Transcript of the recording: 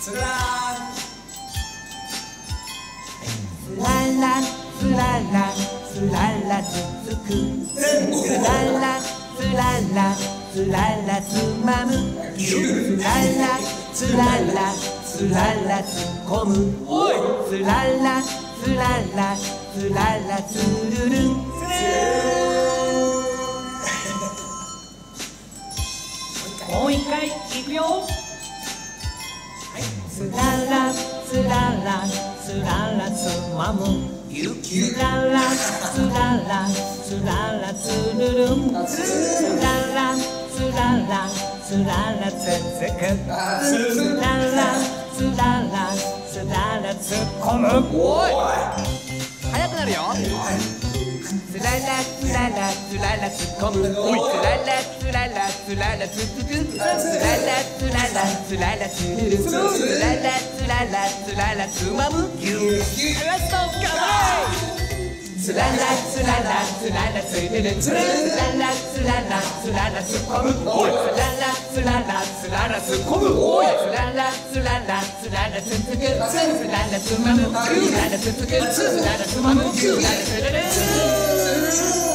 つらーつららつららつららつつくつららつららつららつまむつららつららつららつこむつららつららつららつるるんもう一回いくよ。つららつららつららつまむ。つららつららつららつるるん。つららつららつららつつくつららつららつららつっこむ。速くなるよ。つららつららつららつっこむ。つららつららつららつつくつららつららつららつるるつららつららつららつまむぎゅラスト頑張れつららつららつららつるるつららつららつららつこむつららつららつららつこむつららつららつららつつくつららつまむつららつつくつららつまむつららつるる